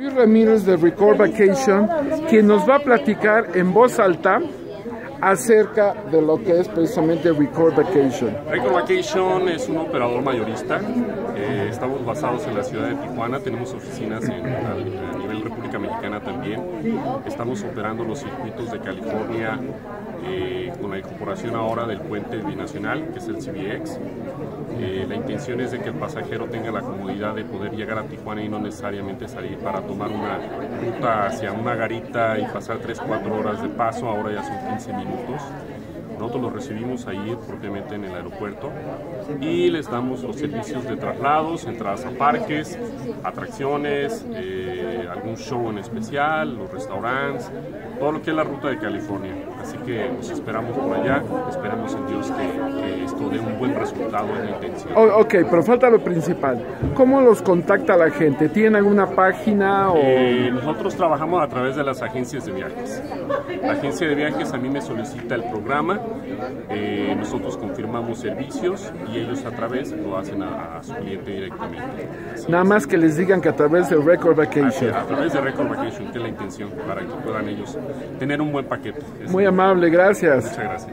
Luis Ramírez de Record Vacation, quien nos va a platicar en voz alta acerca de lo que es precisamente Record Vacation. Record Vacation es un operador mayorista. Eh, estamos basados en la ciudad de Tijuana, tenemos oficinas en, a, nivel República Mexicana también. Estamos operando los circuitos de California eh, con la incorporación ahora del puente binacional, que es el CBX. Eh, la intención es de que el pasajero tenga la comodidad de poder llegar a Tijuana y no necesariamente salir para tomar una ruta hacia una garita y pasar 3-4 horas de paso, ahora ya son 15 minutos. Nosotros los recibimos ahí propiamente en el aeropuerto y les damos los servicios de traslados, entradas a parques, atracciones, eh, algún show en especial, los restaurantes, todo lo que es la ruta de California. Así que los esperamos por allá, esperamos en Dios que, esto dé buen resultado en la intención. Oh, ok, pero falta lo principal. ¿Cómo los contacta la gente? ¿Tienen alguna página o...? Eh, nosotros trabajamos a través de las agencias de viajes. La agencia de viajes a mí me solicita el programa, eh, nosotros confirmamos servicios y ellos a través lo hacen a, a su cliente directamente. Así Nada es. más que les digan que a través de Record Vacation. A través de Record Vacation, que es la intención, para que puedan ellos tener un buen paquete. Es- Muy amable, gracias. Muchas gracias.